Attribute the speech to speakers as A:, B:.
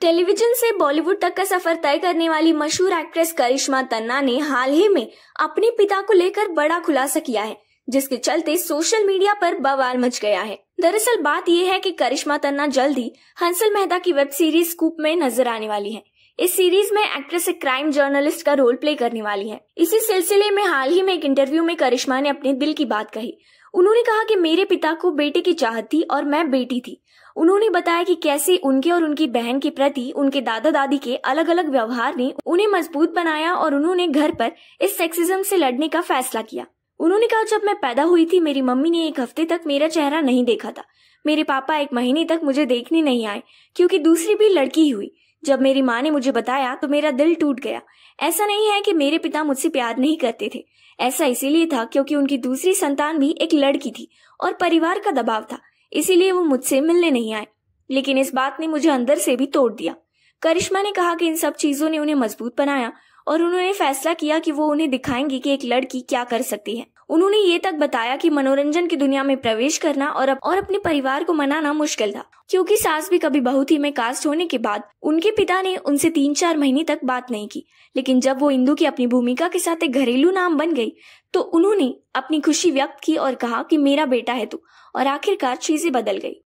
A: Television से बॉलीवुड तक का सफ़र तय करने वाली मशहूर एक्ट्रेस करिश्मा तन्ना ने हाल ही में अपने पिता को लेकर बड़ा खुलासा किया है, जिसके चलते सोशल मीडिया पर बवाल मच गया है। दरअसल बात यह है कि करिश्मा तन्ना जल्द ही हंसल मेहता की वेब सीरीज़ स्कूप में नज़र आने वाली है। इस सीरीज़ में एक्ट्रेस एक क्राइम जर्नलिस्ट का रोल प्ले करने वाली है। इसी सिलसिले में हाल ही में एक इंटरव्यू में करिश्मा ने अपने दिल की बात कही उन्होंने कहा कि मेरे पिता को बेटे की चाहत थी और मैं बेटी थी। उन्होंने बताया कि कैसे उनके और उनकी बहन के प्रति, उनके दादा दादी के अलग अलग व्यवहार ने उन्हें मज़बूत बनाया और उन्होंने घर पर इस सेक्सिज्म से लड़ने का फैसला किया। उन्होंने कहा, जब मैं पैदा हुई थी, मेरी मम्मी ने एक हफ़्ते तक मेरा चेहरा नहीं देखा था। मेरे पापा एक महीने तक मुझे देखने नहीं आए, क्योंकि दूसरी भी लड़की हुई। जब मेरी माँ ने मुझे बताया तो मेरा दिल टूट गया। ऐसा नहीं है कि मेरे पिता मुझसे प्यार नहीं करते थे। ऐसा इसीलिए था क्योंकि उनकी दूसरी संतान भी एक लड़की थी और परिवार का दबाव था, इसीलिए वो मुझसे मिलने नहीं आए। लेकिन इस बात ने मुझे अंदर से भी तोड़ दिया। करिश्मा ने कहा कि इन सब चीज़ों ने उन्हें मज़बूत बनाया और उन्होंने फैसला किया कि वो उन्हें दिखाएँगे कि एक लड़की क्या कर सकती है। उन्होंने ये तक बताया कि मनोरंजन की दुनिया में प्रवेश करना और अप, और अपने परिवार को मनाना मुश्किल था क्योंकि सास भी कभी बहुत ही में कास्ट होने के बाद उनके पिता ने उनसे तीन चार महीने तक बात नहीं की। लेकिन जब वो इंदु की अपनी भूमिका के साथ एक घरेलू नाम बन गई तो उन्होंने अपनी खुशी व्यक्त की और कहा कि मेरा बेटा है तू और आखिरकार चीज़ें बदल गई।